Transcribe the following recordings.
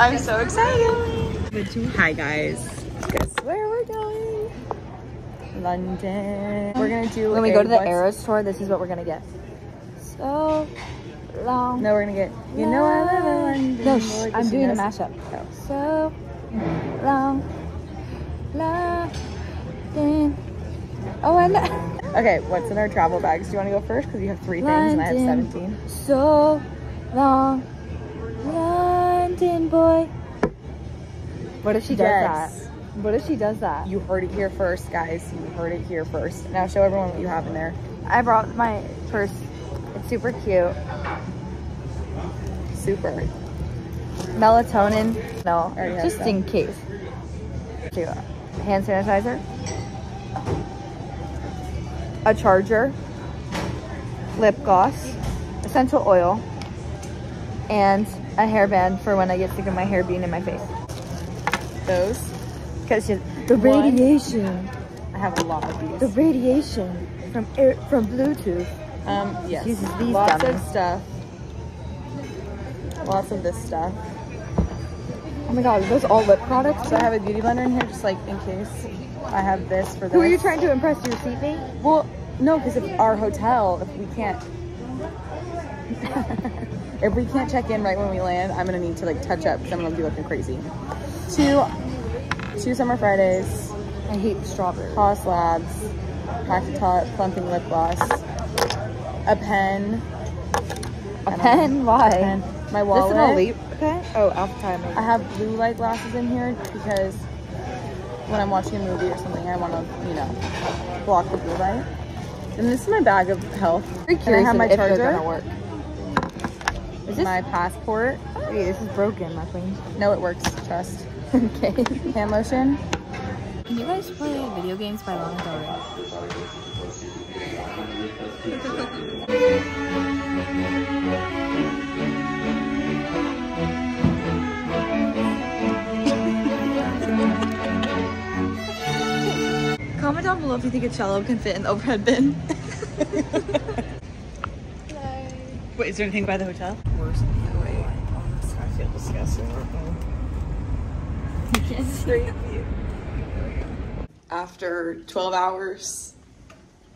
I'm so excited. Hi guys. Guess where we're going? London. We're gonna do When we go to the Eras store, this is what we're gonna get. So long. No, we're gonna get. You know I live in London. No, shh, I'm doing a mashup. Oh. So long, London. Oh, I know. Okay, what's in our travel bags? Do you want to go first? Because you have three things and I have 17. So long, London boy. What if she does Yes. that? What if she does that? You heard it here first, guys. You heard it here first. Now show everyone what you have in there. I brought my purse. It's super cute. Super. Melatonin. No, just in case. Cute. Hand sanitizer. A charger. Lip gloss. Essential oil. And a hairband for when I get sick of my hair being in my face. Those. Because the One. radiation. I have a lot of these. The radiation from air, from Bluetooth. Um, yes. Uses these Lots of stuff. Lots of this stuff. Oh my god, are those all lip products? So I have a beauty blender in here just like in case I have this for this. Who are you trying to impress? Your seatmate? Well, no, because if our hotel, if we can't, if we can't check in right when we land, I'm gonna need to like touch up because I'm gonna be looking crazy. Two, two summer Fridays, I hate strawberry. Haus Labs, Tot plumping lip gloss, a pen, A pen? Why? pen, my This wallet. an elite pen? Oh, alpha time. I have blue light glasses in here because when I'm watching a movie or something, I want to, you know, block the blue light. And this is my bag of health. Very And I have my if charger, gonna work. Is this? my passport. Oh. Wait, this is broken, my queen. No, it works. Trust. okay. Hand lotion. Can you guys play video games by Lana Del Rey? Comment down below if you think a cello can fit in the overhead bin. Wait, is there anything by the hotel? Worse than the other way. I feel disgusting. After 12 hours.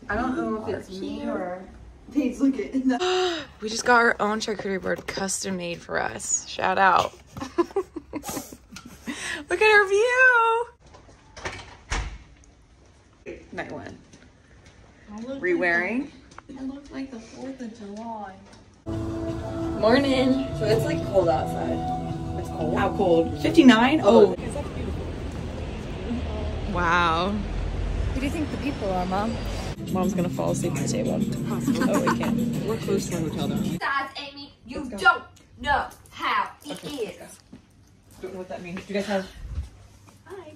I don't know if it's me or. Paige, look at We just got our own charcuterie board custom made for us. Shout out. look at our view. Night one. Re-wearing. It looks like the 4th of July. Morning. So it's like cold outside. It's cold. How cold? 59? Oh. oh. Wow. Who do you think the people are, Mom? Mom's gonna fall asleep at the table. oh, we can't. We're close to our hotel though. Besides, Amy, you don't know how it is. Don't know what that means. Do you guys have? Hi.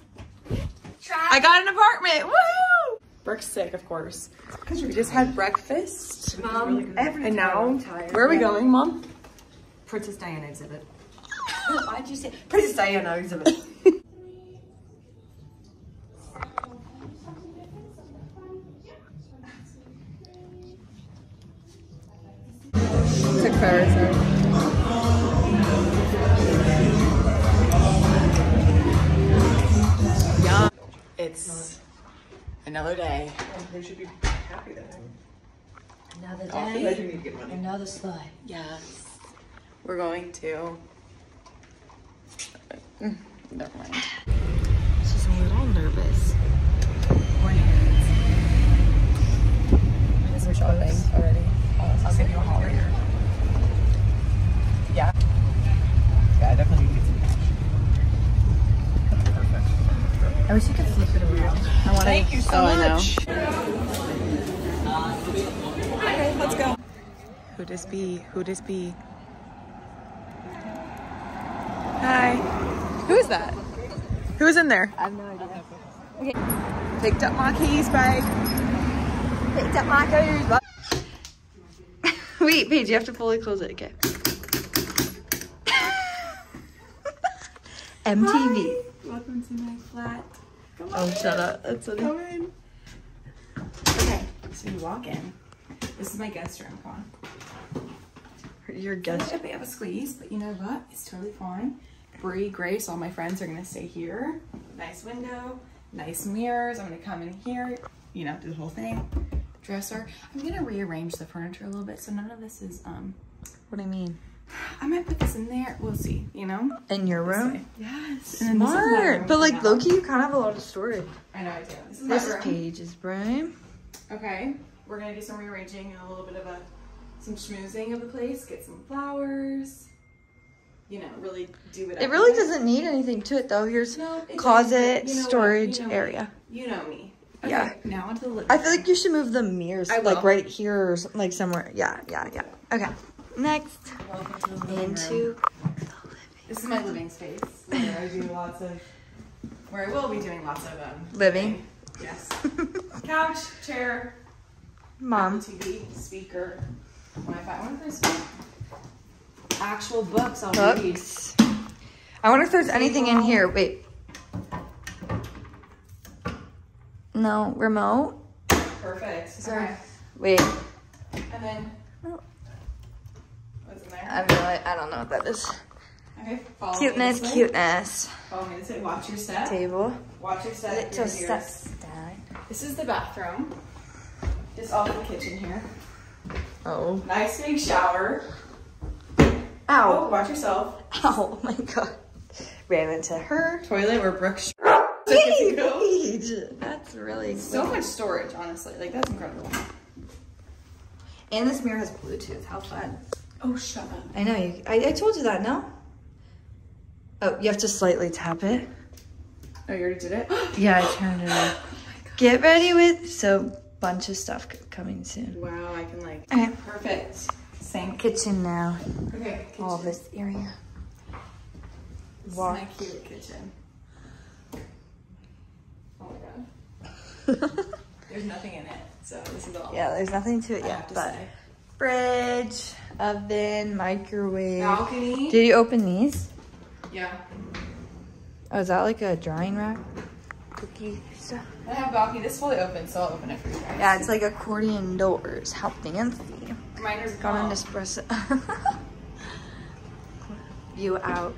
Try I got an apartment. Woohoo! Brooke's sick, of course. Because we just had breakfast. Um, and now, I'm tired. where are we going, Mom? Princess Diana exhibit. Why'd you say Princess Diana exhibit? To Clara's Yeah. It's another day. They should be happy that Another I day, do need to get money. another slide. Yes. We're going to. Mm, Never mind. She's a little nervous. Some shopping already. I'll, I'll give you a holler. Yeah. Yeah, I definitely need to get some cash. Perfect. I wish you could flip it around. I want Thank you so oh, much. I know. Okay, let's go. Who this be? Who this be? Hi. Who is that? Who's in there? I have no idea. Okay. Picked up my keys bag. Picked up my keys. Wait, Paige, you have to fully close it. Okay. MTV. Welcome to my flat. Come Oh, shut up. That's funny. Come in. Okay, so you walk in. This is my guest room, come on. Your guest. a bit of a squeeze, but you know what? It's totally fine. Bree, Grace, all my friends are gonna stay here. Nice window, nice mirrors. I'm gonna come in here, you know, do the whole thing. Dresser. I'm gonna rearrange the furniture a little bit so none of this is, um, What do you mean? I might put this in there. We'll see, you know? In your room? way. Yes. and then this room Smart. But like. Loki, you kind of have a lot of storage. I know I do. This is my This page is room. Okay, we're gonna do some rearranging and a little bit of a some schmoozing of the place. Get some flowers. You know, really do it. It really with doesn't need anything to it though. Here's No, closet. You know storage You know me. area. You know me. Okay, Yeah. Now onto the living. I feel like you should move the mirrors like right here or some- like somewhere. Yeah, yeah, yeah. Okay. Next Welcome to the living room. into This is my living space where I do lots of. Where I will be doing lots of um. Living. Yes. Couch, chair, mom. TV, speaker, I if there's actual books I'll read. I wonder if there's anything in here. Wait. No remote. Perfect. Sorry. Okay. Wait. And then. Oh. What's in there? I really, I don't know what that is. Okay. Follow Cuteness, cuteness. Follow me this way. Watch your step. Table. Watch your step. Little your step This is the bathroom. Just off the kitchen here. Oh. Nice big shower. Oh, Ow. watch yourself. Ow. Oh my god. Ran into her. Toilet where Brooke. That's really So much storage, honestly. Like that's incredible. And this mirror has Bluetooth. How fun. Oh, shut up. I know. You, I, I told you that, no? Oh, you have to slightly tap it. Oh, you already did it. Yeah, I turned it on. Get ready with so bunch of stuff coming soon. wow, I can like. Okay. Perfect. Same Kitchen now. Okay. Kitchen. All this area. This is my cute kitchen. Oh my god. There's nothing in it, so this is all. yeah, there's nothing to it I yet, to but say. fridge, oven, microwave. Balcony. Did you open these? Yeah. Oh, is that like a drying rack? Cookie stuff. I have balcony. This is fully open, so I'll open it for you guys. Yeah, it's like accordion doors. How fancy. Reminders of Got an home. espresso. View out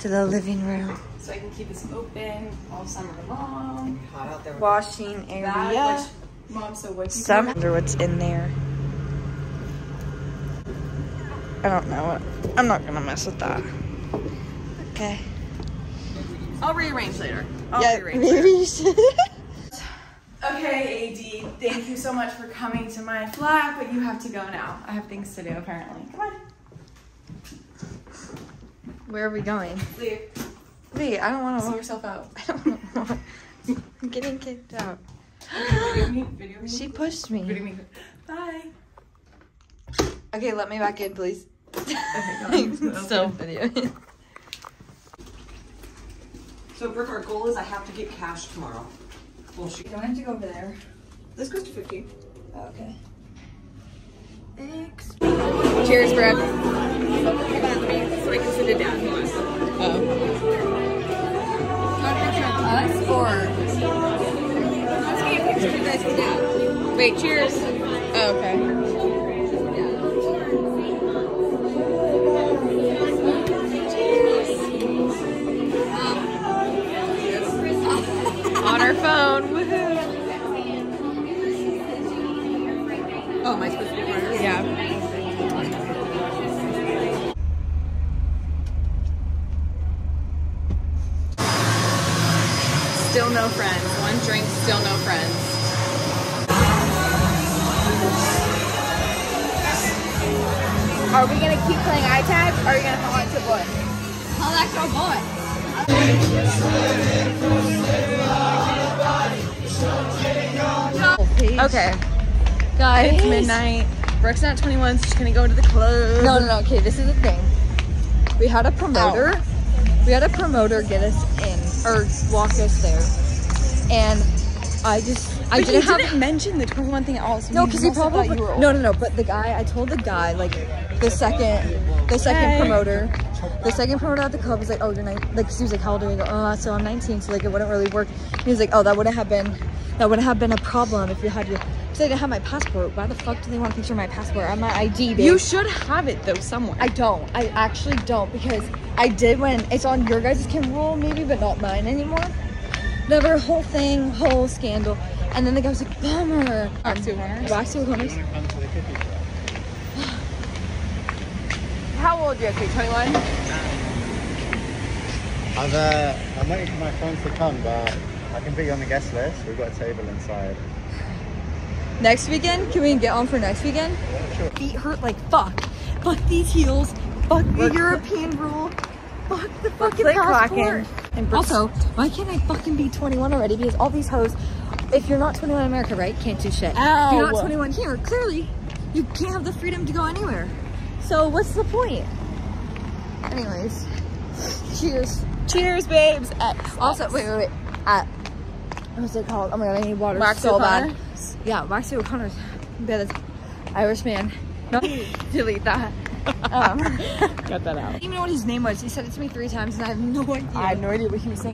to the living room. So I can keep this open all summer long. Hot out there. Washing That, area. which, Mom, so what do you Some wonder what's in there. I don't know. I'm not gonna mess with that. Okay. I'll rearrange later. I'll yeah, rearrange maybe you should. Okay, AD, thank you so much for coming to my flat, but you have to go now. I have things to do, apparently. Come on, Where are we going? leave. Wait, I don't want to to. yourself out. I don't want. I'm getting kicked out. Video me, video me. She pushed Video me. me. Bye. Okay, let me back in, please. Okay, go. Still videoing. So, Brooke, our goal is I have to get cash tomorrow. Bullshit. You don't have to go over there. This goes to 50. Okay. Cheers, Brooke. So I can sit it down. Us or Wait, cheers. Oh, okay. Still no friends. One drink, still no friends. Are we gonna keep playing iTag or are you gonna call it to boy? Call that girl boy. Okay. guys. It's midnight. Brooke's not 21, so she's gonna go to the club. No, no, no. Okay, this is the thing. We had a promoter. We had a promoter get us in or walk us there, and I just I didn't you didn't mention the 21 thing at all. So no because he have probably you were old. no no no. But the guy I told the guy like the second the second Hey. promoter the second promoter at the club was like oh you're nine like he was like how old are you? Oh so I'm 19 so like it wouldn't really work. He was like oh that wouldn't have been that wouldn't have been a problem if you had your Because I didn't have my passport. Why the fuck do they want a picture of my passport? I have my ID, babe. You should have it though somewhere. I don't. I actually don't because I did when it's on your guys' camera roll, maybe, but not mine anymore. Never whole thing, whole scandal. And then the guy was like, bummer. Back to O'Connor's? Back to O'Connor's. How old are you? Okay, 21? I've, uh, I'm waiting for my friends to come, but I can put you on the guest list. We've got a table inside. Next weekend? Can we get on for next weekend? Sure. Feet hurt like fuck. Fuck these heels. Fuck the European rule. Fuck the fucking passport. And Also, why can't I fucking be 21 already? Because all these hoes, if you're not 21 in America, right, can't do shit. Ow. If you're not 21 here, clearly, you can't have the freedom to go anywhere. So what's the point? Anyways, cheers. cheers, babes. Also, wait, wait, wait. At, what's it called? Oh my god, I need water so O'Connor? bad. Yeah, Waxy O'Connor's. Bad Irish man. No, delete that. Um, Got that out. I don't even know what his name was. He said it to me three times and I have no idea. I had no idea what he was saying.